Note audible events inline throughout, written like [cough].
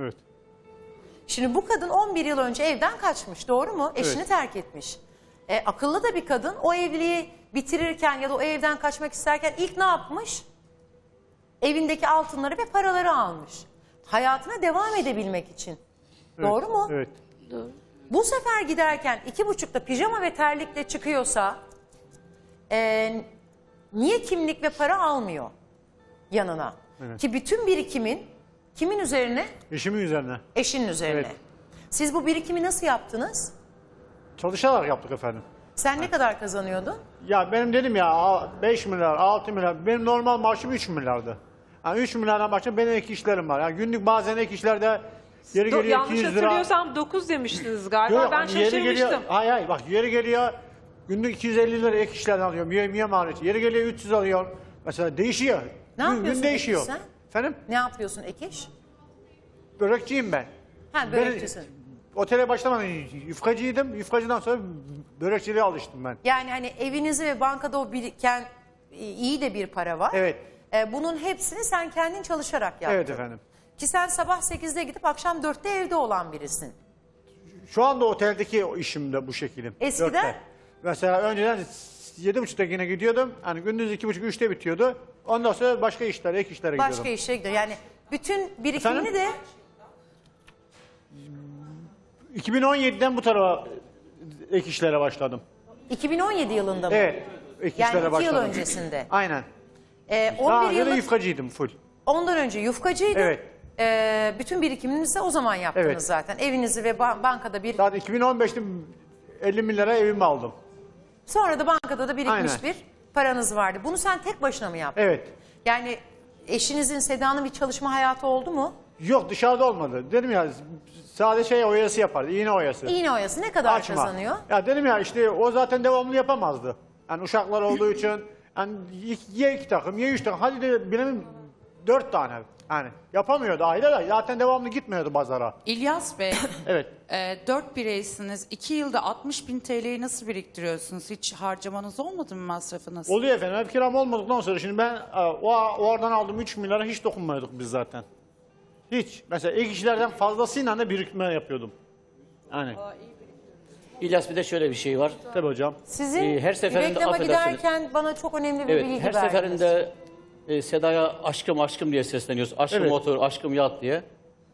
Evet. Şimdi bu kadın 11 yıl önce evden kaçmış doğru mu? Eşini Evet. terk etmiş. E, akıllı da bir kadın o evliliği bitirirken ya da o evden kaçmak isterken ilk ne yapmış? Evindeki altınları ve paraları almış. Hayatına devam edebilmek için. evet, Doğru mu? Evet. Bu sefer giderken iki buçukta pijama ve terlikle çıkıyorsa e, niye kimlik ve para almıyor yanına? Evet. Ki bütün birikimin kimin üzerine? Eşimin üzerine. Eşinin üzerine. Evet. Siz bu birikimi nasıl yaptınız? Çalışarak yaptık efendim. Sen ne kadar kazanıyordun? Ya benim dedim ya 5 milyar, 6 milyar. Benim normal maaşım 3 milyardı. Yani 3 milyardan başka benim ek işlerim var. Yani günlük bazen ek işlerde yeri Do- geliyor yanlış 200 lira. hatırlıyorsam 9 demiştiniz galiba. Yok, ben yeri şaşırmıştım. geliyor, hayır hayır bak yeri geliyor günlük 250 lira ek işlerden alıyorum. Yem, yem hariç. Yeri geliyor 300 alıyorum. Mesela değişiyor. Ne gün, yapıyorsun gün değişiyor. sen? Efendim? Ne yapıyorsun ek iş? Börekçiyim ben. Ha börekçisin. Otele başlamadan yufkacıydım. Yufkacıdan sonra börekçiliğe alıştım ben. Yani hani evinizi ve bankada o biriken e, iyi de bir para var. Evet. E, bunun hepsini sen kendin çalışarak yaptın. Evet efendim. Ki sen sabah 8'de gidip akşam 4'te evde olan birisin. Şu anda oteldeki işim de bu şekilim. Eskiden? Dörtte. Mesela önceden yedi buçukta yine gidiyordum. Hani gündüz iki buçuk üçte bitiyordu. Ondan sonra başka işlere, ek işlere Başka gidiyordum. işe gidiyor. Yani bütün birikimini Efendim? de 2017'den bu tarafa ek işlere başladım. 2017 yılında mı? Evet. Ek Yani işlere iki yıl başladım. öncesinde. Aynen. E, Daha 11 önce de yıllık, yufkacıydım full. ondan önce yufkacıydın. Evet. E, bütün birikiminizi o zaman yaptınız Evet. zaten. Evinizi ve ba- bankada bir... Zaten 2015'te 50 bin lira evimi aldım. Sonra da bankada da birikmiş Aynen. bir paranız vardı. Bunu sen tek başına mı yaptın? Evet. Yani eşinizin Seda'nın bir çalışma hayatı oldu mu? Yok dışarıda olmadı. Dedim ya sadece şey oyası yapardı. iğne oyası. İğne oyası ne kadar Açma. kazanıyor? Ya dedim ya işte o zaten devamlı yapamazdı. Yani uşaklar olduğu için yani ye iki takım, ye üç takım. Hadi de benim dört tane. Yani yapamıyordu aile de zaten devamlı gitmiyordu pazara. İlyas Bey, [coughs] Evet. e, dört bireysiniz. İki yılda 60 bin TL'yi nasıl biriktiriyorsunuz? Hiç harcamanız olmadı mı masrafınız? Oluyor efendim. Ev kiram olmadıktan sonra şimdi ben e, o oradan aldığım 3 milyara hiç dokunmuyorduk biz zaten. Hiç. Mesela ek işlerden fazlasıyla da birikme yapıyordum. Yani. İlyas bir de şöyle bir şey var. Tabii hocam. Sizin Ee, her seferinde reklama affedersiniz. giderken bana çok önemli bir Evet, bilgi her verdiniz. seferinde e, Seda'ya aşkım aşkım diye sesleniyoruz. Aşkım Evet. otur, aşkım yat diye.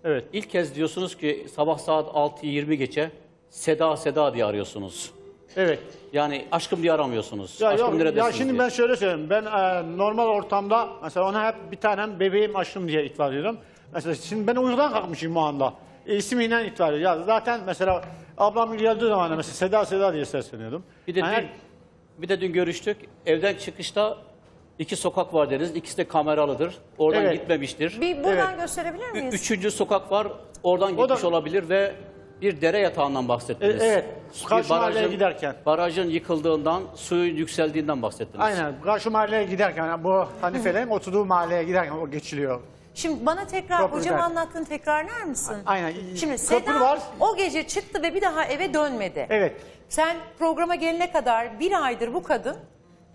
Evet. İlk kez diyorsunuz ki sabah saat 6.20 geçe Seda Seda diye arıyorsunuz. Evet. Yani aşkım diye aramıyorsunuz. Ya, aşkım yok, neredesiniz ya şimdi diye. ben şöyle söyleyeyim. Ben e, normal ortamda mesela ona hep bir tanem bebeğim aşkım diye itibar ediyorum. Mesela şimdi ben uykudan kalkmışım o anda. E, ismiyle itibar ediyorum. Ya zaten mesela ablam geldiği zaman da mesela Seda Seda diye sesleniyordum. Bir de, Yani dün, bir de dün görüştük. Evden çıkışta iki sokak var deriz. İkisi de kameralıdır. Oradan Evet. gitmemiştir. Bir buradan Evet. gösterebilir Ü- miyiz? Üçüncü sokak var. Oradan da- gitmiş olabilir ve bir dere yatağından bahsettiniz. E, evet. Bir Karşı mahalleye giderken. Barajın yıkıldığından, suyun yükseldiğinden bahsettiniz. Aynen. Karşı mahalleye giderken yani bu Hanifelerin oturduğu mahalleye giderken o geçiliyor. Şimdi bana tekrar Köprüden. hocam anlattığını tekrarlar mısın? Aynen. Şimdi Köprü Seda var. o gece çıktı ve bir daha eve dönmedi. Evet. Sen programa gelene kadar bir aydır bu kadın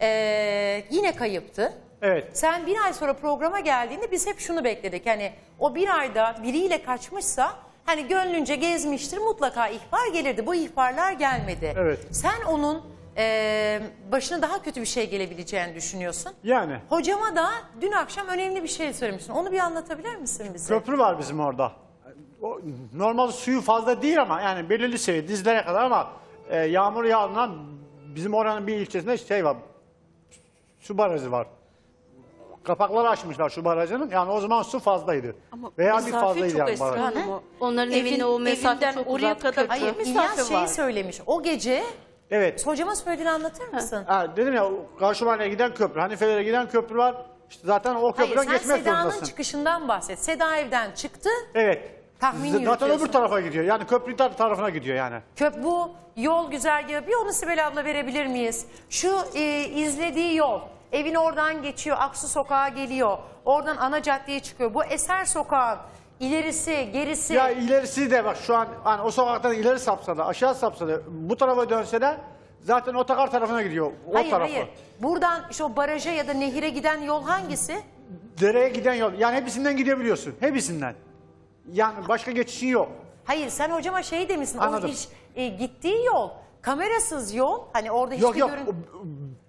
eee, yine kayıptı. Evet. Sen bir ay sonra programa geldiğinde biz hep şunu bekledik. Hani o bir ayda biriyle kaçmışsa hani gönlünce gezmiştir mutlaka ihbar gelirdi. Bu ihbarlar gelmedi. Evet. Sen onun eee, başına daha kötü bir şey gelebileceğini düşünüyorsun. Yani. Hocama da dün akşam önemli bir şey söylemişsin. Onu bir anlatabilir misin bize? Köprü var bizim orada. O, normal suyu fazla değil ama yani belirli seviye dizlere kadar ama e, yağmur yağdığında bizim oranın bir ilçesinde şey var. Su barajı var. Kapakları açmışlar su barajının. Yani o zaman su fazlaydı. Ama Veya bir mesafe fazlaydı çok yani Esra baraj. Hanım. Onların Evin- evine o mesafe evinden çok oraya uzak. kadar kötü. Hayır mesafe İlyas şeyi var. söylemiş. O gece Evet. hocama söylediğini anlatır mısın? Ha, dedim ya karşı mahalleye giden köprü. Hanifelere giden köprü var. İşte zaten o Hayır köprüden sen geçmek Seda'nın zorundasın. çıkışından bahset. Seda evden çıktı. Evet. Tahmin Z- Zaten yürütüyorsun. öbür tarafa gidiyor. Yani köprü tar- tarafına gidiyor yani. Köp bu yol güzergahı bir onu Sibel abla verebilir miyiz? Şu e, izlediği yol evin oradan geçiyor Aksu sokağa geliyor. Oradan ana caddeye çıkıyor. Bu Eser sokağın ilerisi gerisi. Ya ilerisi de bak şu an hani o sokaktan ileri sapsa da aşağı sapsa da bu tarafa dönse de zaten otogar tarafına gidiyor. O hayır tarafı. hayır. Buradan işte o baraja ya da nehire giden yol hangisi? Dereye giden yol. Yani hepsinden gidebiliyorsun. Hepsinden. Yani başka geçişin yok. Hayır sen hocama şey demişsin. Anladım. O iş e, gittiği yol kamerasız yol. Hani orada hiçbir Yok yok. görün- o-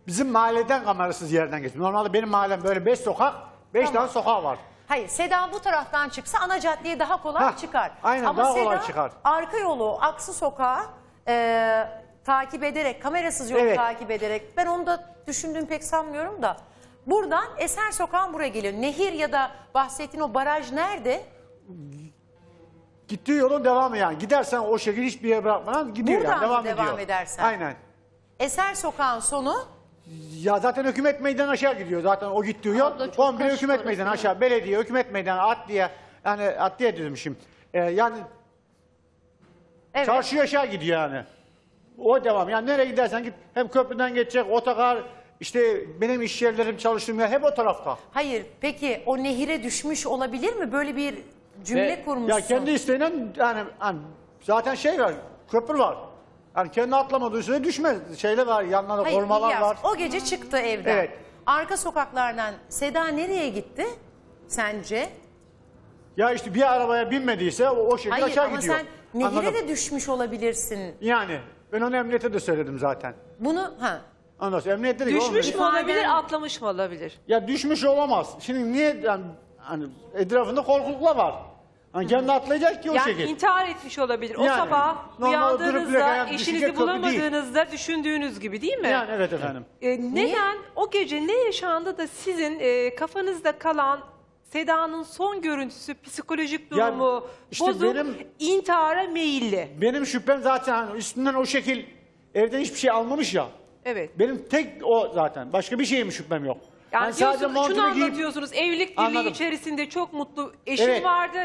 Bizim mahalleden kamerasız yerden geçiyor. Normalde benim mahallem böyle 5 sokak, 5 Tamam. tane sokak var. Hayır Seda bu taraftan çıksa ana caddeye daha kolay Hah, çıkar. aynen, Ama daha Seda kolay çıkar. arka yolu Aksı Sokağı e, takip ederek kamerasız yolu Evet. takip ederek ben onu da düşündüğümü pek sanmıyorum da. Buradan Eser Sokağı'nın buraya geliyor. Nehir ya da bahsettiğin o baraj nerede? Gittiği yolun devamı yani. Gidersen o şekilde hiçbir yere bırakmadan gidiyor Buradan yani. Devam devam ediyor. edersen? Aynen. Eser Sokağı'nın sonu Ya zaten hükümet meydan aşağı gidiyor. Zaten o gittiği yol. Abla çok Komple karışık hükümet orası ya. aşağı. Belediye, hükümet meydanı, adliye. Yani adliye demişim. Ee, yani evet. çarşı aşağı gidiyor yani. O devam. Yani nereye gidersen git. Hem köprüden geçecek, otogar, işte benim iş yerlerim, çalıştığım yer hep o tarafta. Hayır peki o nehire düşmüş olabilir mi? Böyle bir cümle Ve- kurmuşsun. Ya kendi isteğiyle yani, hani zaten şey var, köprü var. Yani kendi atlamadığı sürece düşmez. Şeyler var, yanlarda Hayır, korumalar İlyas, var. O gece çıktı evden. Evet. Arka sokaklardan Seda nereye gitti sence? Ya işte bir arabaya binmediyse o, o şekilde Hayır aşağı ama gidiyor. sen nehire Anladım. de düşmüş olabilirsin. Yani ben onu emniyete de söyledim zaten. Bunu ha Ondan sonra emniyette de Düşmüş mü olabilir, atlamış mı olabilir? Ya düşmüş olamaz. Şimdi niye yani, hani etrafında korkuluklar var. Hani kendi atlayacak ki o Yani şekilde. intihar etmiş olabilir. O Yani, sabah normal uyandığınızda direkt eşinizi köprü değil. bulamadığınızda düşündüğünüz gibi değil mi? Yani evet efendim. E, neden o gece ne yaşandı da sizin e, kafanızda kalan Seda'nın son görüntüsü, psikolojik Ya, durumu işte bozuk, benim- intihara meyilli? Benim şüphem zaten hani üstünden o şekil evden hiçbir şey almamış ya. Evet. Benim tek o zaten. Başka bir şeyim şüphem yok. Yani diyorsunuz, şunu montunu giyip anlatıyorsunuz. Evlilik birliği Anladım. içerisinde çok mutlu eşim Evet. vardı.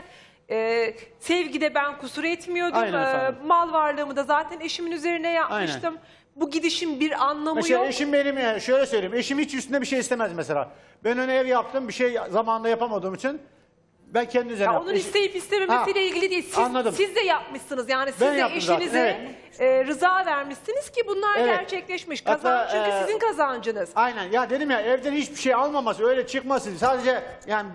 Ee, sevgide ben kusur etmiyordum. Aynen Ee, efendim. mal varlığımı da zaten eşimin üzerine yapmıştım. Bu gidişin bir anlamı Mesela yok. eşim benim ya şöyle söyleyeyim. Eşim hiç üstünde bir şey istemez mesela. Ben ona ev yaptım bir şey zamanında yapamadığım için ben kendi üzerine Ya yaptım. onun Eşim- isteyip istememesiyle Ha, ilgili değil. Siz, anladım. siz de yapmışsınız. Yani siz Ben de yaptım zaten, eşinize e, rıza vermişsiniz ki bunlar Evet. gerçekleşmiş. Hatta, Kazanç çünkü e, sizin kazancınız. Aynen ya dedim ya evden hiçbir şey almaması öyle çıkması sadece yani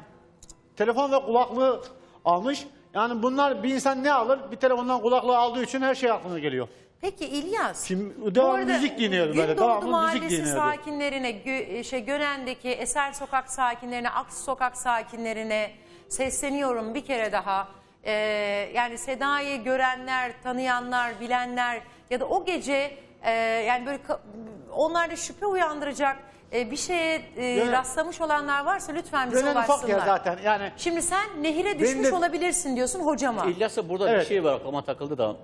telefon ve kulaklığı almış. Yani bunlar bir insan ne alır? Bir telefondan kulaklığı aldığı için her şey aklına geliyor. Peki İlyas. Şimdi arada müzik dinliyordu böyle, Gündoğdu devamlı müzik Mahallesi dinliyordu. sakinlerine, Gö- şey, Gönen'deki Eser Sokak sakinlerine, Aksu Sokak sakinlerine sesleniyorum bir kere daha. Ee, yani Seda'yı görenler, tanıyanlar, bilenler ya da o gece e, yani böyle ka- onlarda şüphe uyandıracak e, bir şeye e, Gönen- rastlamış olanlar varsa lütfen bize ufak ya ulaşsınlar. zaten yani Şimdi sen nehire düşmüş de- olabilirsin diyorsun hocama. İlyas'a burada Evet. bir şey var aklıma takıldı da.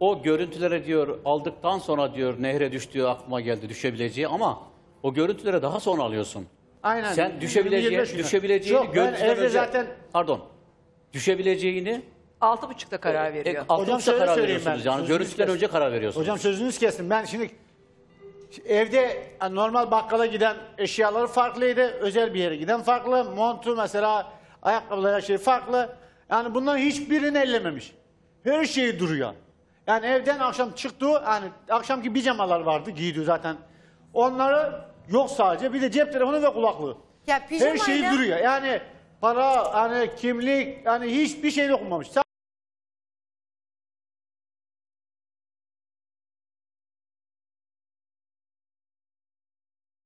O görüntülere diyor aldıktan sonra diyor nehre düştüğü aklıma geldi düşebileceği ama o görüntülere daha sonra alıyorsun. aynen. Sen düşebileceğini, 25 gün. düşebileceğini Yok, ben görüntüden evde önce, zaten pardon, düşebileceğini Altı buçukta karar e, veriyor. altı Hocam buçukta şöyle karar söyleyeyim veriyorsunuz ben, yani sözünüzü görüntüden kes- önce karar veriyorsunuz. Hocam sözünüz kesin. Ben şimdi evde yani normal bakkala giden eşyaları farklıydı. Özel bir yere giden farklı. Montu mesela ayakkabılar her şey farklı. Yani bunların hiçbirini ellememiş. Her şeyi duruyor. Yani evden akşam çıktı yani akşamki pijamalar vardı giydi zaten. Onları yok sadece bir de cep telefonu ve kulaklığı. Ya Her pijamayla- şey duruyor. Yani para, hani kimlik, yani hiçbir şey dokunmamış.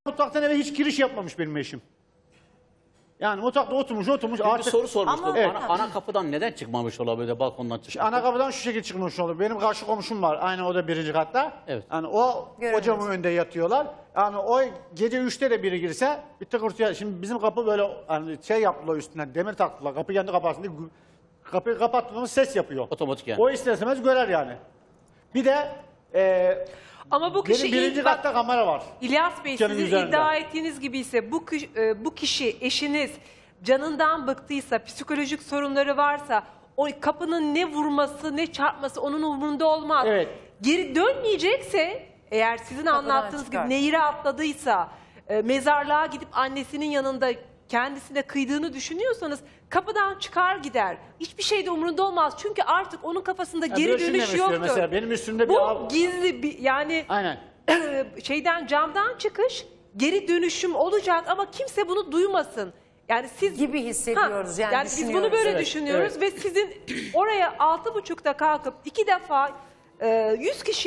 Mutfaktan eve hiç giriş yapmamış benim eşim. Yani mutfakta oturmuş oturmuş Bir artık soru sormuştum. Ama- Ana, ana kapıdan neden çıkmamış olabilir de balkondan çıkmış? ana kapıdan şu şekilde çıkmış olur. Benim karşı komşum var. Aynı o da birinci katta. Evet. Yani o Göremez. hocamın önünde yatıyorlar. Yani o gece üçte de biri girse bir tıkırtıya. Şimdi bizim kapı böyle hani şey yaptılar üstüne demir taktılar. Kapı kendi kapatsın diye. Kapıyı kapattığımız ses yapıyor. Otomatik yani. O ister istemez görer yani. Bir de e, Ama bu kişi benim birinci ilk- bak, katta kamera var. İlyas Bey Dükkanın sizin üzerinde. iddia ettiğiniz gibi ise bu, kişi, e, bu kişi eşiniz canından bıktıysa, psikolojik sorunları varsa o kapının ne vurması ne çarpması onun umurunda olmaz. Evet. Geri dönmeyecekse eğer sizin anlattığınız çıkar. gibi nehire atladıysa e, mezarlığa gidip annesinin yanında kendisine kıydığını düşünüyorsanız kapıdan çıkar gider. Hiçbir şey de umurunda olmaz. Çünkü artık onun kafasında Ya geri böyle dönüş istiyorum yoktur. Mesela benim üstümde bir Bu av- gizli bir yani Aynen. [clears throat] şeyden camdan çıkış geri dönüşüm olacak ama kimse bunu duymasın. Yani siz Gibi hissediyoruz, yani biz düşünüyoruz. bunu böyle Evet, düşünüyoruz ve sizin [clears throat] oraya altı buçukta kalkıp iki defa e, 100 kişiye